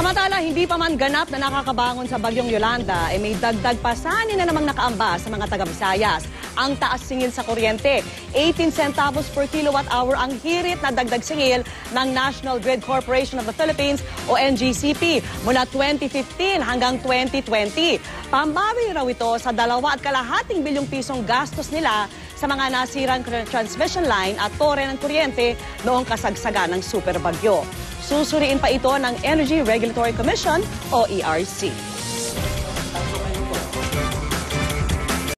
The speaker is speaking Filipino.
Samantala, hindi pa man ganap na nakakabangon sa bagyong Yolanda, eh may dagdag pasanin na namang nakaamba sa mga taga-Visayas. Ang taas singil sa kuryente, 18 centavos per kilowatt hour ang hirit na dagdag singil ng National Grid Corporation of the Philippines o NGCP mula 2015 hanggang 2020. Pambawi raw ito sa dalawa at kalahating bilyong pisong gastos nila sa mga nasirang transmission line at tore ng kuryente noong kasagsagan ng super bagyo. Susuriin pa ito ng Energy Regulatory Commission o ERC.